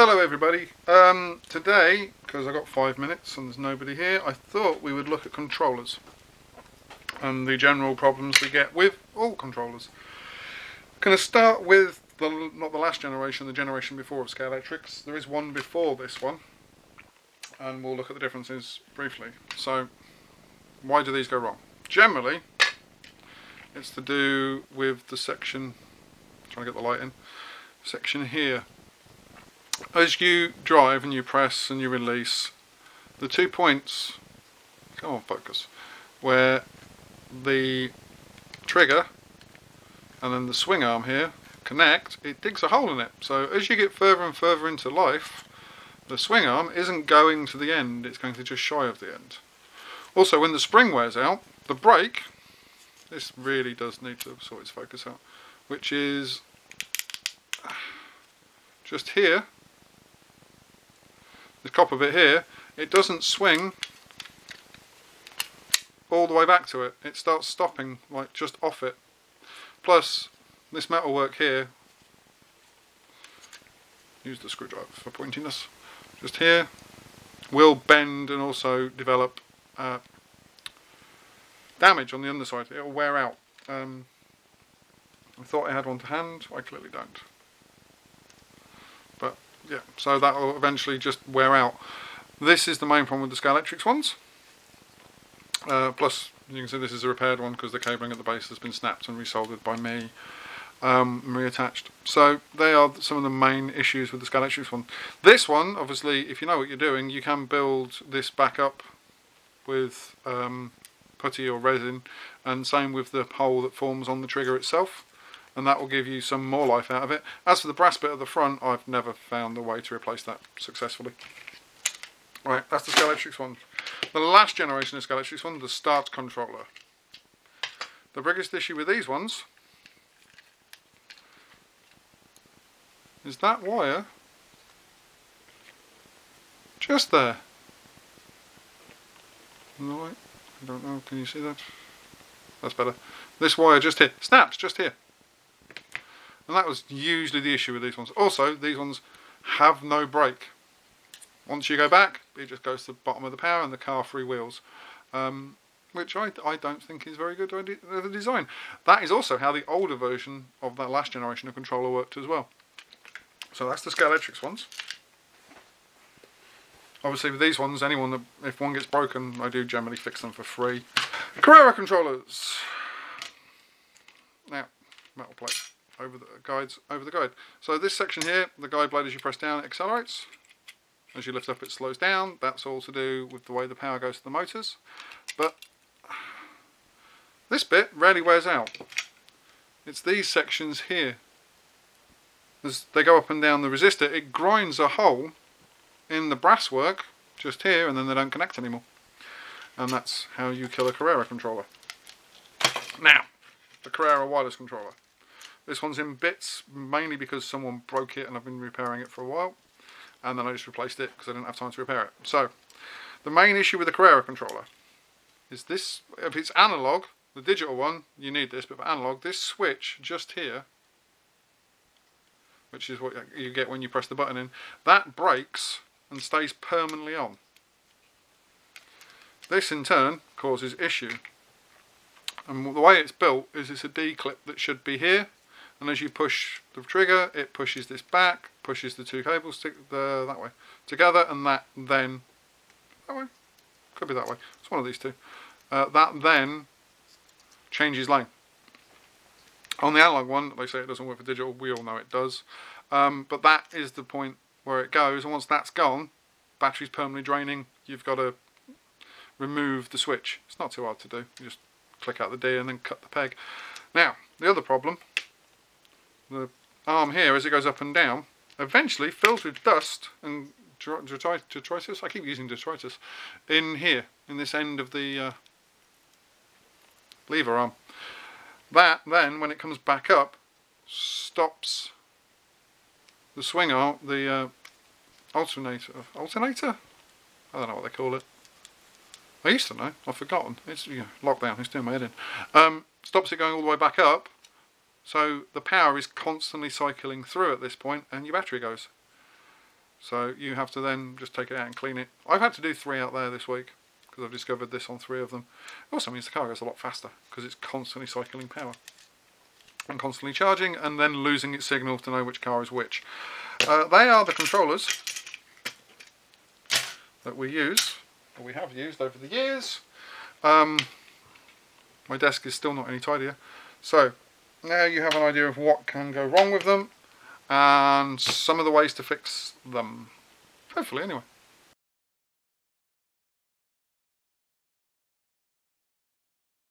Hello everybody. Um, today, because I got five minutes and there's nobody here, I thought we would look at controllers and the general problems we get with all controllers. I'm going to start with the not the last generation, the generation before of Scalextrics. There is one before this one, and we'll look at the differences briefly. So, why do these go wrong? Generally, it's to do with the section. Trying to get the light in. Section here as you drive and you press and you release, the two points, come on focus, where the trigger and then the swing arm here connect, it digs a hole in it. So as you get further and further into life, the swing arm isn't going to the end, it's going to just shy of the end. Also when the spring wears out, the brake, this really does need to sort its focus out, which is just here the copper bit here, it doesn't swing all the way back to it. It starts stopping like just off it. Plus, this metal work here, use the screwdriver for pointiness, just here, will bend and also develop uh, damage on the underside. It will wear out. Um, I thought I had one to hand, I clearly don't yeah, so that will eventually just wear out. This is the main problem with the Scalextrics ones. Uh, plus, you can see this is a repaired one because the cabling at the base has been snapped and resoldered by me um, reattached. So they are some of the main issues with the Scalextrics one. This one, obviously, if you know what you're doing, you can build this back up with um, putty or resin, and same with the hole that forms on the trigger itself and that will give you some more life out of it. As for the brass bit at the front, I've never found the way to replace that successfully. Right, that's the Scalextrics one. The last generation of Scalextrics one, the start controller. The biggest issue with these ones is that wire just there. No, I don't know, can you see that? That's better. This wire just here, snaps just here. And that was usually the issue with these ones. Also, these ones have no brake. Once you go back, it just goes to the bottom of the power and the car freewheels. Um, which I, I don't think is very good of the design. That is also how the older version of that last generation of controller worked as well. So that's the Scalextrics ones. Obviously with these ones, anyone that, if one gets broken, I do generally fix them for free. Carrera controllers. Now, metal plate over the guides over the guide. So this section here, the guide blade as you press down it accelerates. As you lift up it slows down. That's all to do with the way the power goes to the motors. But this bit rarely wears out. It's these sections here. As they go up and down the resistor, it grinds a hole in the brass work just here and then they don't connect anymore. And that's how you kill a Carrera controller. Now, the Carrera wireless controller. This one's in bits, mainly because someone broke it and I've been repairing it for a while. And then I just replaced it because I didn't have time to repair it. So, the main issue with the Carrera controller is this, if it's analog, the digital one, you need this, but for analog, this switch just here, which is what you get when you press the button in, that breaks and stays permanently on. This in turn causes issue. And the way it's built is it's a D-clip that should be here and as you push the trigger it pushes this back pushes the two cables to that way together and that then that way? Could be that way. It's one of these two. Uh, that then changes lane. On the analog one they say it doesn't work for digital we all know it does. Um, but that is the point where it goes and once that's gone battery's permanently draining you've got to remove the switch. It's not too hard to do. You just click out the D and then cut the peg. Now the other problem the arm here as it goes up and down eventually fills with dust and detritus, I keep using detritus, in here, in this end of the uh, lever arm. That then, when it comes back up, stops the swing arm, the uh, alternator, alternator? I don't know what they call it. I used to know, I've forgotten. It's you know, lockdown, it's doing my head in. Um, stops it going all the way back up so the power is constantly cycling through at this point and your battery goes. So you have to then just take it out and clean it. I've had to do three out there this week because I've discovered this on three of them. It also means the car goes a lot faster because it's constantly cycling power and constantly charging and then losing its signal to know which car is which. Uh, they are the controllers that we use, or we have used over the years. Um, my desk is still not any tidier. So now you have an idea of what can go wrong with them and some of the ways to fix them. Hopefully anyway.